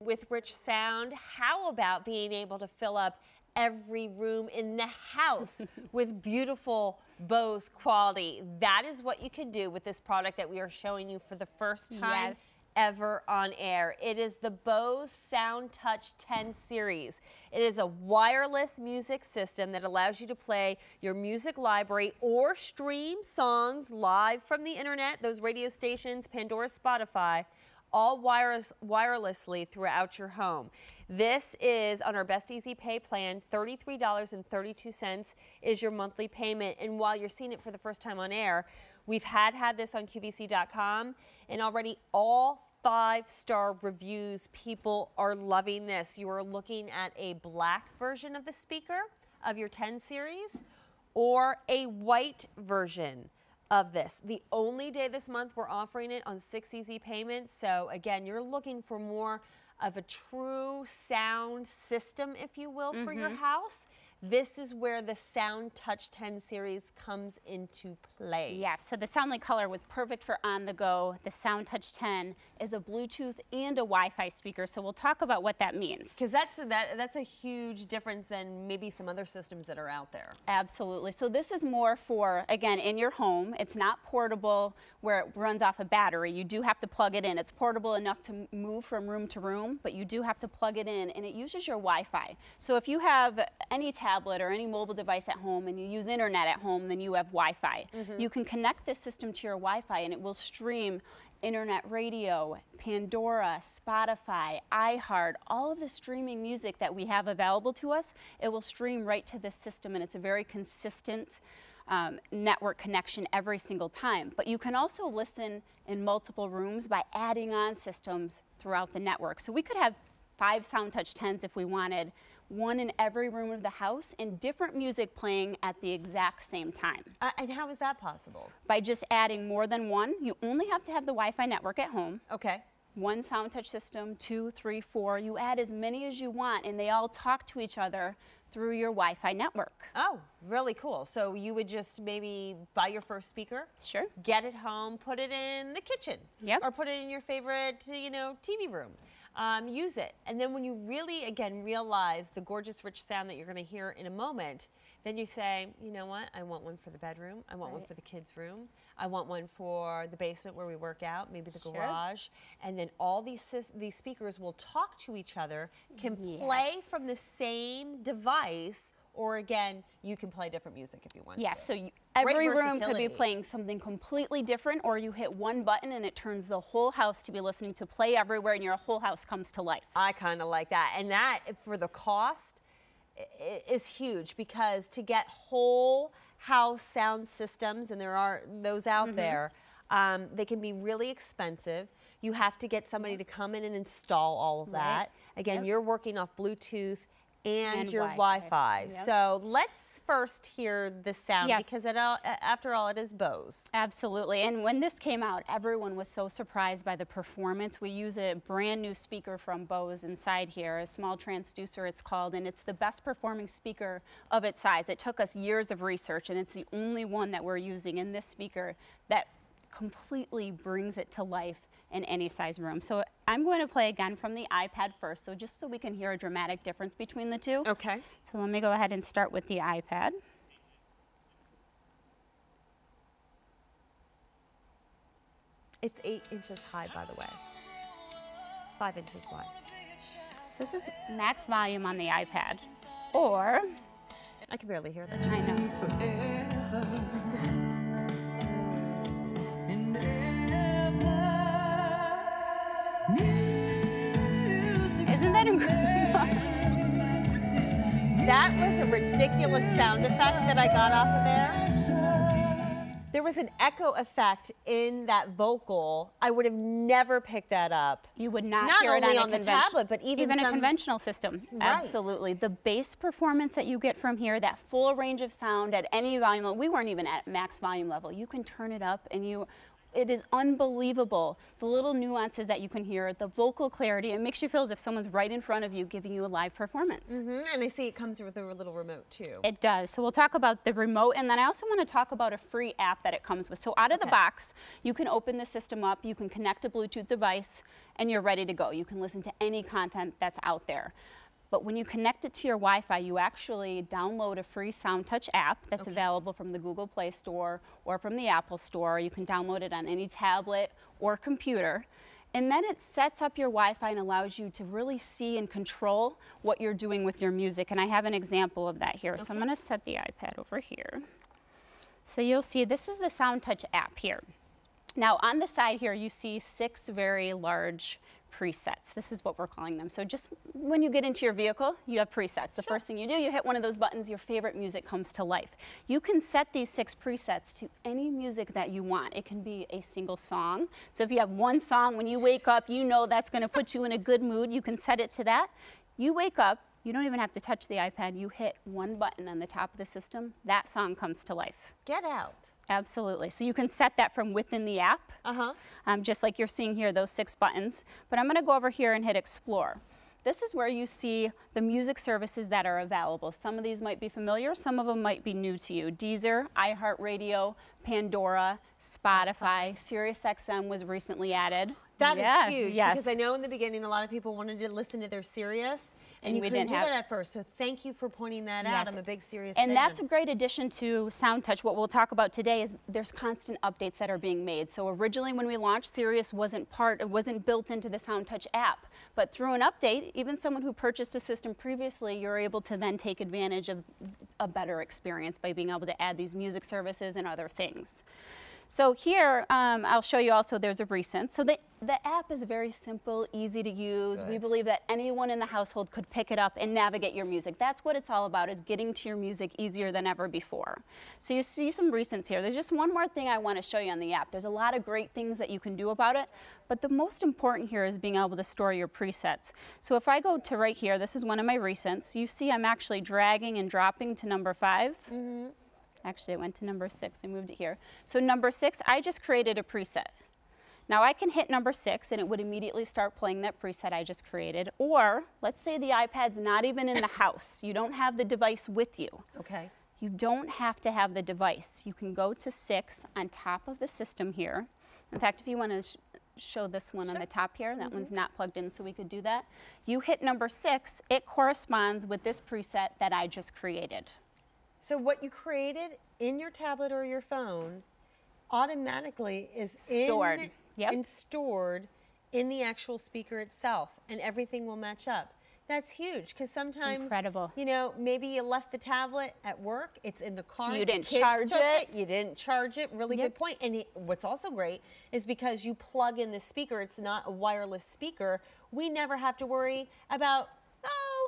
With rich sound, how about being able to fill up every room in the house with beautiful Bose quality? That is what you can do with this product that we are showing you for the first time. Yes ever on air. It is the Bose SoundTouch 10 series. It is a wireless music system that allows you to play your music library or stream songs live from the internet, those radio stations, Pandora, Spotify, all wireless, wirelessly throughout your home. This is on our Best Easy Pay plan, $33.32 is your monthly payment. And while you're seeing it for the first time on air, we've had had this on QVC.com and already all five star reviews. People are loving this. You are looking at a black version of the speaker of your 10 series or a white version of this. The only day this month we're offering it on six easy payments. So again, you're looking for more of a true sound system, if you will, mm -hmm. for your mm-hmm. house. This is where the SoundTouch 10 series comes into play. Yes, so the SoundLink Color was perfect for on the go. The SoundTouch 10 is a Bluetooth and a Wi-Fi speaker, so we'll talk about what that means. Because that's, that, that's a huge difference than maybe some other systems that are out there. Absolutely. So this is more for, again, in your home. It's not portable where it runs off a battery. You do have to plug it in. It's portable enough to move from room to room, but you do have to plug it in, and it uses your Wi-Fi. So if you have any tablet or any mobile device at home and you use internet at home, then you have Wi-Fi. Mm -hmm. You can connect this system to your Wi-Fi and it will stream internet radio, Pandora, Spotify, iHeart, all of the streaming music that we have available to us, it will stream right to this system and it's a very consistent um, network connection every single time. But you can also listen in multiple rooms by adding on systems throughout the network. So we could have five SoundTouch 10s if we wanted, one in every room of the house, and different music playing at the exact same time. Uh, and how is that possible? By just adding more than one. You only have to have the Wi-Fi network at home. Okay. One SoundTouch system, two, three, four. You add as many as you want, and they all talk to each other through your Wi-Fi network. Oh, really cool. So you would just maybe buy your first speaker. Sure. Get it home, put it in the kitchen. Yep. Or put it in your favorite, you know, TV room um, use it. And then when you really, again, realize the gorgeous, rich sound that you're going to hear in a moment, then you say, you know what? I want one for the bedroom. I want right. one for the kids' room. I want one for the basement where we work out, maybe the sure. garage. And then all these, these speakers will talk to each other, can yes. play from the same device or again, you can play different music if you want yes, so you, every room could be playing something completely different, or you hit one button and it turns the whole house to be listening to play everywhere and your whole house comes to life. I kind of like that. And that, for the cost, is huge because to get whole house sound systems, and there are those out mm -hmm. there, um, they can be really expensive. You have to get somebody to come in and install all of right. that. Again, yep. you're working off Bluetooth and, and your Wi-Fi. Yep. So let's first hear the sound yes. because it, after all, it is Bose. Absolutely. And when this came out, everyone was so surprised by the performance. We use a brand new speaker from Bose inside here, a small transducer it's called, and it's the best performing speaker of its size. It took us years of research, and it's the only one that we're using in this speaker that completely brings it to life in any size room. So I'm going to play again from the iPad first, so just so we can hear a dramatic difference between the two. Okay. So let me go ahead and start with the iPad. It's eight inches high, by the way. Five inches wide. So this is max volume on the iPad. Or... I can barely hear that. I know. That was a ridiculous sound effect that I got off of there. There was an echo effect in that vocal. I would have never picked that up. You would not, not hear only it on, on the tablet, but even, even some... a conventional system. Right. Absolutely. The bass performance that you get from here, that full range of sound at any volume, we weren't even at max volume level. You can turn it up and you it is unbelievable. The little nuances that you can hear, the vocal clarity, it makes you feel as if someone's right in front of you giving you a live performance. Mm -hmm. And I see it comes with a little remote too. It does. So we'll talk about the remote and then I also want to talk about a free app that it comes with. So out of okay. the box, you can open the system up, you can connect a Bluetooth device, and you're ready to go. You can listen to any content that's out there. But when you connect it to your Wi-Fi, you actually download a free SoundTouch app that's okay. available from the Google Play Store or from the Apple Store. You can download it on any tablet or computer. And then it sets up your Wi-Fi and allows you to really see and control what you're doing with your music. And I have an example of that here. Okay. So I'm going to set the iPad over here. So you'll see this is the SoundTouch app here. Now on the side here, you see six very large presets. This is what we're calling them. So just when you get into your vehicle, you have presets. The sure. first thing you do, you hit one of those buttons, your favorite music comes to life. You can set these six presets to any music that you want. It can be a single song. So if you have one song, when you wake up, you know that's gonna put you in a good mood. You can set it to that. You wake up, you don't even have to touch the iPad. You hit one button on the top of the system, that song comes to life. Get out. Absolutely. So you can set that from within the app, uh-huh. um, just like you're seeing here, those six buttons. But I'm going to go over here and hit Explore. This is where you see the music services that are available. Some of these might be familiar, some of them might be new to you. Deezer, iHeartRadio, Pandora, Spotify, SiriusXM was recently added. That yeah, is huge yes. because I know in the beginning a lot of people wanted to listen to their Sirius and, and you couldn't do have, that at first. So thank you for pointing that yes. out. I'm a big Sirius And fan. that's a great addition to SoundTouch. What we'll talk about today is there's constant updates that are being made. So originally when we launched, Sirius wasn't part, it wasn't built into the SoundTouch app. But through an update, even someone who purchased a system previously, you're able to then take advantage of a better experience by being able to add these music services and other things. So here, um, I'll show you also there's a recent. So the, the app is very simple, easy to use. We believe that anyone in the household could pick it up and navigate your music. That's what it's all about, is getting to your music easier than ever before. So you see some recents here. There's just one more thing I want to show you on the app. There's a lot of great things that you can do about it, but the most important here is being able to store your presets. So if I go to right here, this is one of my recents. You see I'm actually dragging and dropping to number 5 mm -hmm. Actually, it went to number six. I moved it here. So number six, I just created a preset. Now I can hit number six and it would immediately start playing that preset I just created. Or let's say the iPad's not even in the house. You don't have the device with you. Okay. You don't have to have the device. You can go to six on top of the system here. In fact, if you want to sh show this one sure. on the top here, that mm -hmm. one's not plugged in so we could do that. You hit number six, it corresponds with this preset that I just created. So what you created in your tablet or your phone automatically is stored in, yep. and stored in the actual speaker itself and everything will match up. That's huge because sometimes, incredible. you know, maybe you left the tablet at work, it's in the car. You didn't charge it. it. You didn't charge it. Really yep. good point. And it, what's also great is because you plug in the speaker, it's not a wireless speaker, we never have to worry about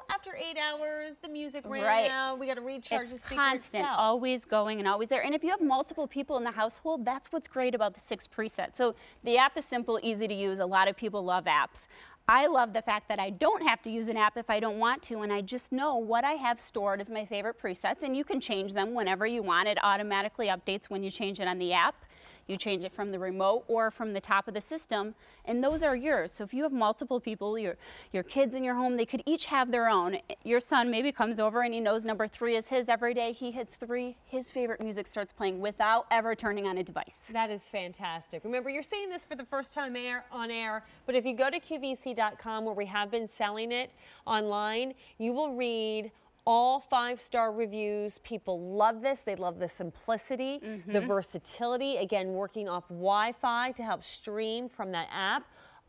after eight hours, the music ran right. out. We got to recharge it's the speaker constant, itself. always going and always there. And if you have multiple people in the household, that's what's great about the six presets. So the app is simple, easy to use. A lot of people love apps. I love the fact that I don't have to use an app if I don't want to, and I just know what I have stored as my favorite presets, and you can change them whenever you want. It automatically updates when you change it on the app. You change it from the remote or from the top of the system, and those are yours. So if you have multiple people, your, your kids in your home, they could each have their own. Your son maybe comes over and he knows number three is his every day. He hits three, his favorite music starts playing without ever turning on a device. That is fantastic. Remember, you're seeing this for the first time air, on air, but if you go to QVC.com where we have been selling it online, you will read all five-star reviews. People love this. They love the simplicity, mm -hmm. the versatility. Again, working off Wi-Fi to help stream from that app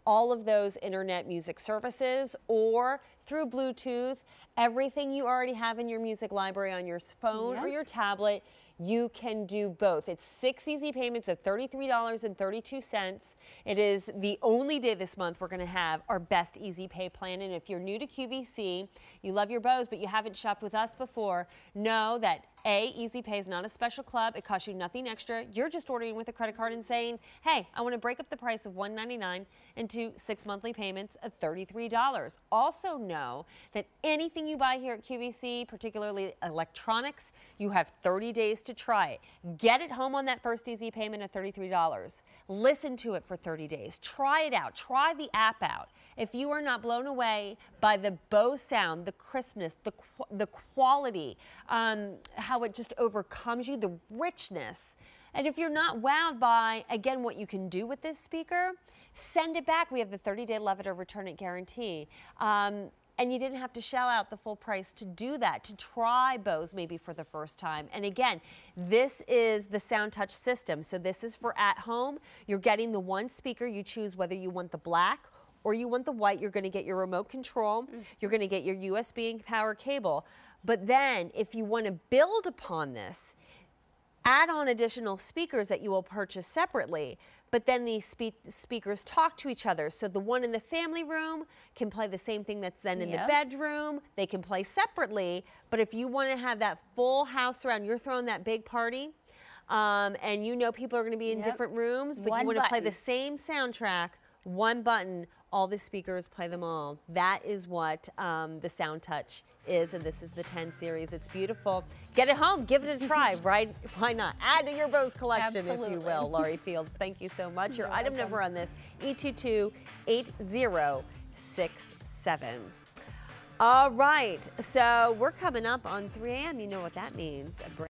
all of those internet music services or through Bluetooth, everything you already have in your music library on your phone yep. or your tablet, you can do both. It's six easy payments of $33.32. It is the only day this month we're going to have our best easy pay plan. And if you're new to QVC, you love your Bose, but you haven't shopped with us before, know that a, Easy Pay is not a special club. It costs you nothing extra. You're just ordering with a credit card and saying, hey, I want to break up the price of 199 into six monthly payments of $33. Also know that anything you buy here at QVC, particularly electronics, you have 30 days to to try it. Get it home on that first easy payment of $33. Listen to it for 30 days. Try it out. Try the app out. If you are not blown away by the Bose sound, the crispness, the, the quality, um, how it just overcomes you, the richness, and if you're not wowed by, again, what you can do with this speaker, send it back. We have the 30-day love it or return it guarantee. Um, and you didn't have to shell out the full price to do that, to try Bose maybe for the first time. And again, this is the SoundTouch system. So this is for at home. You're getting the one speaker. You choose whether you want the black or you want the white. You're going to get your remote control. Mm. You're going to get your USB and power cable. But then if you want to build upon this, add on additional speakers that you will purchase separately but then these spe speakers talk to each other. So the one in the family room can play the same thing that's then in yep. the bedroom. They can play separately, but if you want to have that full house around, you're throwing that big party, um, and you know people are going to be in yep. different rooms, but one you want to play the same soundtrack, one button, all the speakers play them all. That is what um, the SoundTouch is, and this is the 10 series. It's beautiful. Get it home, give it a try, right? Why not? Add to your Bose collection, Absolutely. if you will. Laurie Fields, thank you so much. Your You're item welcome. number on this, E228067. All right, so we're coming up on 3 a.m. You know what that means.